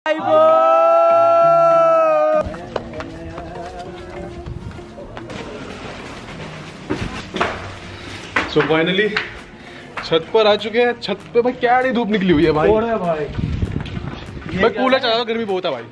So finally छत पर आ चुके हैं। छत पे भाई क्या धूप निकली हुई है भाई। भाई। भाई कूलर चला गर्मी बहुत है भाई।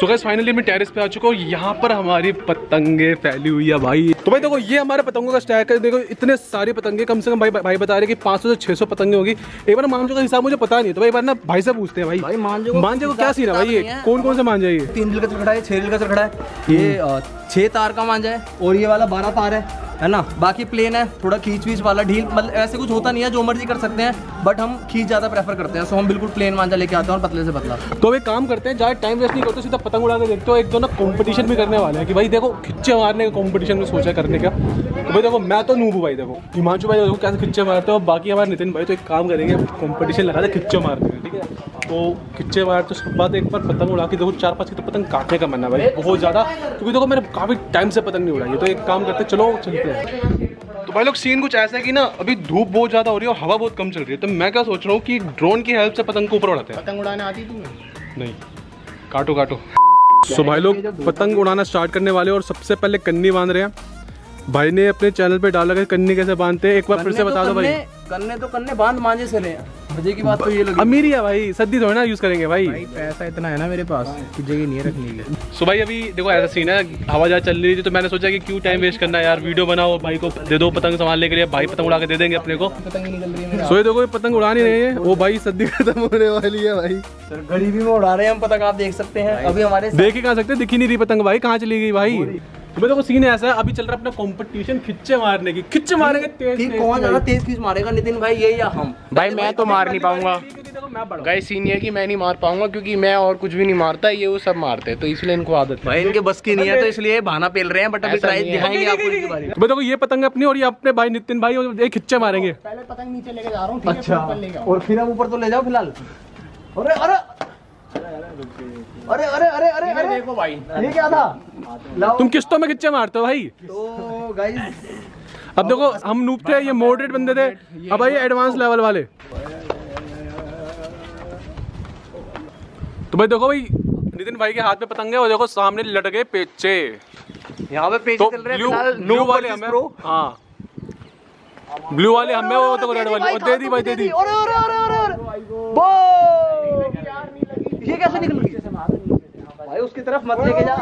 सो गैस फाइनली मैं टेरेस पे आ चुका हूँ। यहाँ पर हमारी पतंगे फैली हुई है भाई। तो भाई देखो ये हमारे पतंगों का स्टैक है। देखो इतने सारे पतंगे कम से कम भाई भाई बता रहे कि 500 से 600 पतंगे होगी। एक बार मांझो का हिसाब मुझे पता नहीं तो भाई बार ना भाई से पूछते हैं भाई। भाई मांझो को को क्या सीन है भाई? ये। कौन कौन से मांझे ये? तीन दिल का चरखड़ा है छह दिल का चरखड़ा है। ये छह तार का मांझा है और ये वाला बारह तार है। है ना? बाकी प्लेन है, थोड़ा खींच वीच वाला ढील मतलब ऐसे कुछ होता नहीं है, जो मर्ज़ी कर सकते हैं बट हम खींच ज़्यादा प्रेफर करते हैं सो हम बिल्कुल प्लेन मांझा लेके आते हैं और पतले से पतला। तो एक काम करते हैं ज़्यादा टाइम वेस्ट नहीं करते, सीधा पतंग उड़ा के देखते हो एक दो ना कॉम्पिटिशन भी करने वाले हैं, कि भाई देखो, खिच्चे मारने का कॉम्पिटिशन में सोचा करने का। तो भाई देखो, मैं तो नूबू भाई, देखो, हिमांशु भाई, देखो कैसे खिच्चे मारते हो बाकी हमारे नितिन भाई तो एक काम करेंगे कॉम्पिटिशन लगा दे, खिच्चे मारने का ठीक है? तो खिच्चे मार तो उसके बाद एक बार पतंग उड़ा के देखो चार पाँच की तो पतंग काटने का मन है भाई बहुत ज़्यादा। क्योंकि देखो मैंने काफ़ी टाइम से पतंग नहीं उड़ाई है तो एक काम करते चलो चलते हैं। तो भाई लोग सीन कुछ ऐसा है कि ना अभी धूप बहुत ज़्यादा हो रही है और हवा बहुत कम चल रही है तो मैं क्या सोच रहा हूँ कि ड्रोन की हेल्प से पतंग को ऊपर उड़ाते हैं। पतंग उड़ाने आती तुम्हें नहीं। काटो काटो। सो भाई लोग पतंग उड़ाना स्टार्ट करने वाले और सबसे पहले कन्नी बाँध रहे हैं। भाई ने अपने चैनल पे डाला कि कन्नी कैसे बांधते हैं? एक बार फिर से बता दो भाई। कन्ने तो कन्ने बाँध मांझे से रहे हैं। मज़े की बात तो ये लगी। अमीरी है भाई सद्दी थोड़ी ना यूज़ करेंगे भाई। भाई पैसा इतना है ना मेरे पास कि जगह नहीं रखने के। सो भाई अभी देखो ऐसा सीन है हवा जहाँ चल रही थी तो मैंने सोचा कि क्यों टाइम वेस्ट करना है यार। वीडियो बनाओ भाई को दे दो पतंग संभालने के लिए भाई पतंग उड़ा के दे देंगे अपने को। पतंग निकल रही मेरे सो ये देखो पतंग उड़ा नहीं रहे हैं। वो भाई सद्दी खत्म होने वाली है भाई। गरीबी में उड़ा रहे हैं हम पतंग आप देख सकते हैं। अभी हमारे देख ही कहाँ सकते दिखी नहीं रही पतंग भाई कहाँ चली गई भाई? तो देखो सीन ऐसा है अभी चल रहा है अपना कंपटीशन खिच्चे मारने की खिच्चे मारेंगे तेज तेज कौन ज़्यादा तेज खींच मारेगा नितिन भाई ये या हम? भाई मैं तो मार नहीं पाऊँगा। मैं गाइस सीन ये कि मैं नहीं मार पाऊँगा क्योंकि मैं और कुछ भी नहीं मारता ये वो सब मारते हैं तो इसलिए इनको आदत है। भाई इनके बस की नहीं है तो इसलिए बहाना पेल रहे हैं बट अभी ट्राई है। दिखाएँगे आपको इनकी बारी। तो भाई देखो ये पतंग अपनी और ये अपने भाई नितिन भाई और ये खिच्चे मारेंगे। पहले पतंग नीचे लेके जा रहा हूँ अच्छा और फिर हम ऊपर तो ले जाओ फ़िलहाल। अरे अरे अरे अरे अरे अरे अरे। देखो भाई। ये क्या था? तुम किस्तों में खिच्चे मारते हो भाई? तो गाइस अब देखो हम नूब थे ये मॉडरेट बंदे थे। अब भाई एडवांस लेवल वाले। तो भाई देखो भाई नितिन भाई के हाथ में पतंग है और देखो सामने लट गए पेचे। यहाँ पे पेज तो चल रहे हैं ब्लू फ़िलहाल ब्लू वाले हमें हाँ। ब्लू वाले हमें वो तो रेड वाले और दे दी भाई दे दी अरे अरे अरे अरे अरे। बो ये कैसे निकल गई भाई उसकी तरफ़ मत लेके जा।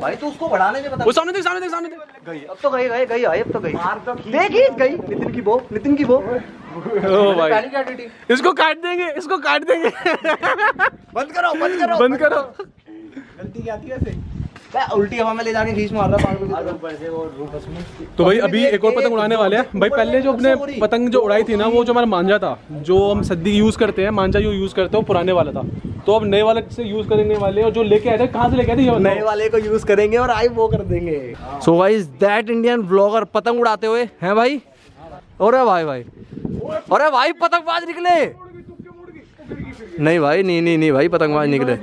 भाई तो उसको बढ़ाने में बता। वो सामने देख सामने देख सामने देख। गई। अब तो गई गई गई आई अब तो गई। देखी गई। नितिन की वो नितिन की वो ओ भाई। पहली क्या ड्यूटी? इसको काट देंगे इसको काट देंगे। बंद करो बंद करो बंद करो। गलती क्या थी वैसे? मैं उल्टी हवा में ले जाके खींच मार रहा तो भाई अभी एक और पतंग उड़ाने वाले हैं। भाई पहले जो अपने पतंग जो उड़ाई थी ना वो जो हमारा मांझा था जो हम सद्दी यूज़ करते हैं मांझा जो यूज़ करते हैं वो पुराने वाला था। तो अब नए वाले से यूज़ करने वाले और जो लेके आए थे कहाँ से लेके आए थे नए वाले को यूज़ करेंगे और आई वो कर देंगे। So guys that Indian blogger पतंग उड़ाते हुए हैं भाई? और भाई। भाई अरे भाई पतंगबाज निकले। नहीं भाई नहीं नहीं नहीं भाई पतंगबाज निकले।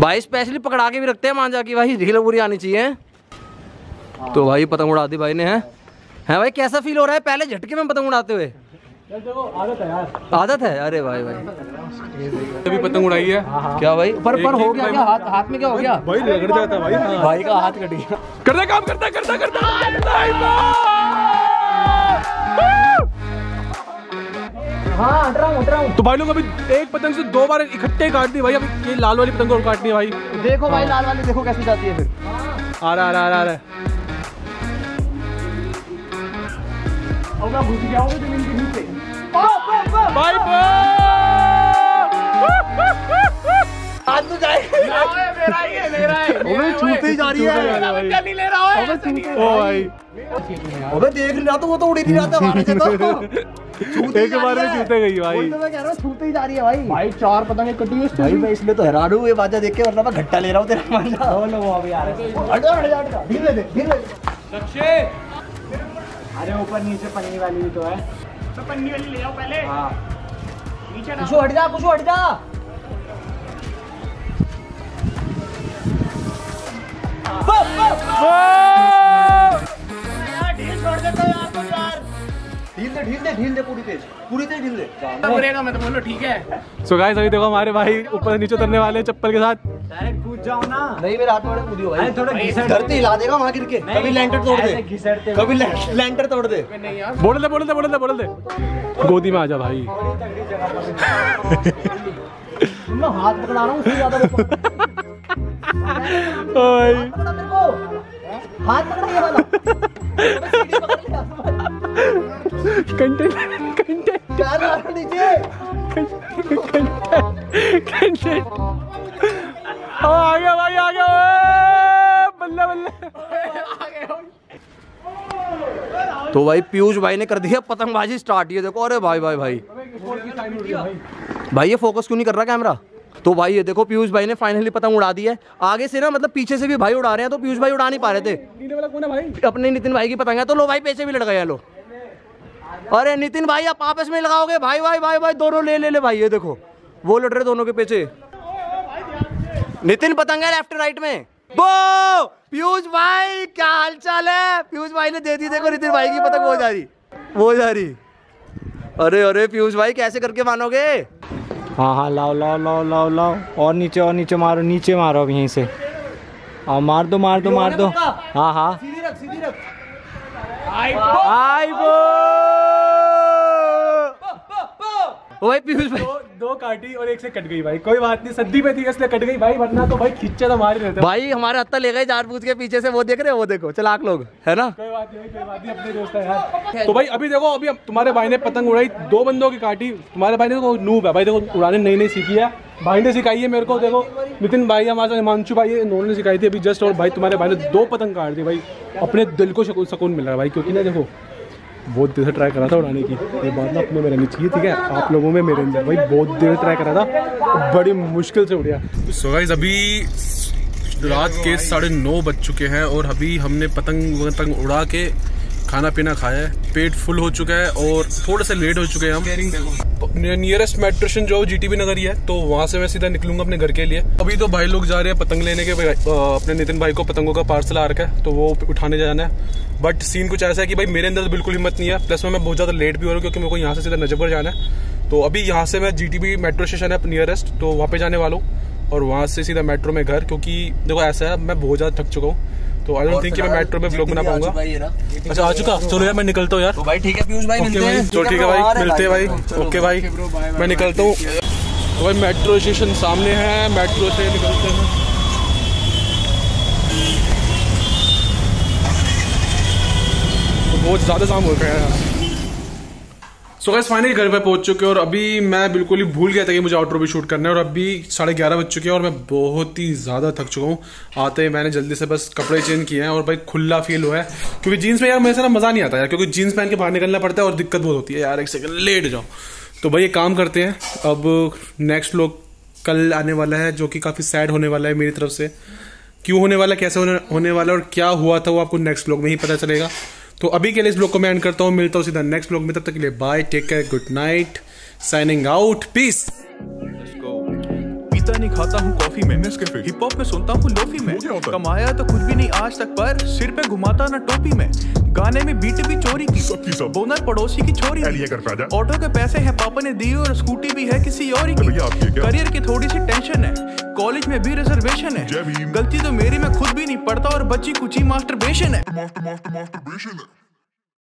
भाई स्पेशली पकड़ा के भी रखते हैं मांझा की भाई ढील पूरी आनी चाहिए। तो भाई पतंग उड़ा दी भाई ने है? है भाई कैसा फील हो रहा है? पहले झटके में पतंग उड़ाते हुए। आदत है अरे भाई भाई। अभी पतंग उड़ाई है। क्या भाई? पर पर हो गया क्या? हाथ हाथ में क्या हो गया? भाई रगड़ जाता है भाई। हाँ। भाई का हाथ कट गया। करता काम करता करता करता हाँ रहा हूँ। तो भाई लोग अभी एक पतंग से दो बार इकट्ठे काट दी भाई अभी ये लाल वाली पतंग को काटनी है भाई। देखो भाई लाल वाली देखो कैसे जाती है फिर। आ रहा आ रहा आ रहा आ रहा। भाई हाथ तो जाए। मेरा ही है मेरा है अबे छूते ही जा रही है। नहीं ले रहा हूँ? नहीं है। ओ भाई। अबे देख रहा तो वो तो उड़ी नहीं रहा था हमारे से तो। एक बार में जूते गई भाई। तो मैं कह रहा हूँ छूते ही जा रही है भाई। भाई चार पतंगे कटी हुई भाई मैं इसलिए तो हैरान हूँ ये बाजा देख के वरना मैं घट्टा ले रहा हूँ तेरा मांझा हो लो वो अभी आ रहा है। हट जा हट जा धीरे दे धीरे दे। अरे ऊपर नीचे पन्नी वाली भी तो है। तो पन्नी वाली ले आओ पहले। हाँ। नीचे ना कुछ हट जा कुछ हट जा। ढील छोड़ देता यार यार ढील दे ढील दे दे पूरी तेज पूरी तेज ढील दे मैं तो बोलो ठीक है सो गाइस अभी देखो हमारे भाई ऊपर नीचे उतरने वाले चप्पल के साथ। डायरेक्ट कूद जाओ ना नहीं मेरे हाथ में कूदी थोड़ा घिसट धरती हिला देगा वहाँ गिर के। कभी लेंटर तोड़ दे। कभी लेंटर तोड़ दे। बोल दे बोल दे बोल दे बोल दे। गोदी में आ जा भाई। मैं हाथ पकड़ा रहा हूँ उससे ज़्यादा तो भाई पीयूष भाई ने कर दिया पतंगबाजी स्टार्ट, ये देखो, अरे भाई भाई भाई। भाई, ये फोकस क्यों नहीं कर रहा कैमरा तो भाई ये देखो पीयूष भाई ने फाइनली पतंग उड़ा दी है। आगे से ना मतलब पीछे से भी भाई उड़ा रहे हैं तो पीयूष भाई उड़ा नहीं पा रहे थे। नीले वाला कौन है भाई? अपने नितिन भाई की पतंग है तो लो भाई पैसे भी लड़ गए लो। अरे नितिन भाई आप आपस में लगाओगे? भाई भाई भाई भाई दोनों ले ले ले भाई ये देखो। वो लड़ रहे दोनों के पीछे। नितिन पतंग है लेफ़्ट राइट में। वो पीयूष भाई क्या हाल चाल है? पीयूष भाई ने दे दी देखो नितिन भाई की पतंग वो जा रही। वो जा रही। अरे अरे पीयूष भाई कैसे करके मानोगे? हाँ हाँ लाओ लाओ लाओ लाओ लाओ। और नीचे और नीचे मारो नीचे मारो अब यहीं से। और मार दो मार दो मार दो। हाँ हाँ। सीधी रख सीधी रख। आई वो ओ भाई पीयूष भाई। दो दो काटी और एक से कट गई भाई। कोई बात नहीं सद्दी पे थी इसलिए कट गई भाई वरना तो भाई खिच्चे तो मार ही रहते भाई हमारे हत्ता ले गए जार पूछ के पीछे से वो देख रहे हो वो देखो चलाक लोग है ना? कोई बात नहीं कोई बात नहीं अपने दोस्त है यार। तो भाई अभी देखो अभी तुम्हारे भाई ने पतंग उड़ाई दो बंदों की काटी तुम्हारे भाई ने देखो नूब है। भाई देखो उड़ाने नई नई सीखी है। भाई ने सिखाई है मेरे को देखो नितिन भाई हमारे साथ हिमांशु भाई है इन्होंने सिखाई थी अभी जस्ट और भाई तुम्हारे भाई ने दो पतंग काट दी भाई। अपने दिल को सुकून मिल रहा है भाई क्योंकि ना देखो बहुत देर से ट्राई करा था उड़ाने की। ये बात ना अपने में रहनी चाहिए ठीक है? आप लोगों में मेरे अंदर भाई बहुत देर ट्राई करा था। बड़ी मुश्किल से उड़िया। सो गाइस अभी रात के साढ़े नौ बज चुके हैं और अभी हमने पतंग वतंग उड़ा के खाना पीना खाया है। पेट फुल हो चुका है और थोड़े से लेट हो चुके हैं हम। नियरेस्ट मेट्रो स्टेशन जो जीटीबी नगर ही है तो वहाँ से मैं सीधा निकलूँगा अपने घर के लिए। अभी तो भाई लोग जा रहे हैं पतंग लेने के अपने नितिन भाई को पतंगों का पार्सल आ रखा है तो वो उठाने जाना है। बट सीन कुछ ऐसा है कि भाई मेरे अंदर तो बिल्कुल हिम्मत नहीं है प्लस में, मैं बहुत ज़्यादा लेट भी हो रहा हूँ क्योंकि मेरे को यहाँ से सीधा नजफगढ़ जाना है। तो अभी यहाँ से मैं जीटीबी मेट्रो स्टेशन है नियरेस्ट तो वहाँ पे जाने वाला हूँ। और वहाँ से सीधा मेट्रो में घर, क्योंकि देखो ऐसा है, मैं बहुत ज़्यादा थक चुका हूँ। तो आई डोंट थिंक कि मैं मेट्रो में ब्लॉग बना पाऊँगा अच्छा आ चुका चलो यार मैं निकलता हूँ यार। तो भाई ठीक है पीयूष भाई ओके मिलते हैं। चलो ठीक है भाई मिलते हैं भाई। ओके भाई मैं निकलता हूँ। तो भाई मेट्रो स्टेशन सामने है मेट्रो से निकलते हैं। तो बहुत ज़्यादा शाम हो गया है यार। सो गैस फाइनली घर पे पहुँच चुके हैं और अभी मैं बिल्कुल ही भूल गया था कि मुझे आउटरो भी शूट करना है और अभी साढ़े ग्यारह बज चुके हैं और मैं बहुत ही ज़्यादा थक चुका हूँ। आते ही मैंने जल्दी से बस कपड़े चेंज किए हैं और भाई खुला फील हुआ है। क्योंकि जीन्स में यार मेरे से ना मज़ा नहीं आता यार क्योंकि जीन्स पहन के बाहर निकलना पड़ता है और दिक्कत बहुत होती है। यार एक सेकंड लेट जाओ। तो भाई एक काम करते हैं अब नेक्स्ट लोग कल आने वाला है जो कि काफ़ी सैड होने वाला है मेरी तरफ़ से। क्यों होने वाला कैसे होने, होने वाला और क्या हुआ था वो आपको नेक्स्ट ब्लॉग में ही पता चलेगा। तो अभी के लिए इस ब्लॉग को मैं एंड करता हूँ। मिलता हूँ सीधा नेक्स्ट ब्लॉग में। तब तक के लिए bye take care good night signing out peace नहीं खाता हूँ कॉफ़ी में। हिप हॉप में सुनता हूँ लोफी में। कमाया तो कुछ भी नहीं आज तक पर सिर पे घुमाता ना टोपी में। गाने में बीट भी चोरी की। सबकी सब। बोनर पड़ोसी की राजा? ऑटो के पैसे हैं पापा ने दिए और स्कूटी भी है किसी और की। करियर की थोड़ी सी टेंशन है। कॉलेज में भी रिजर्वेशन है। गलती तो मेरी मैं खुद भी नहीं पढ़ता और बच्ची मास्टरबेशन है मास्टर मास्टर मास्टर बेशन है।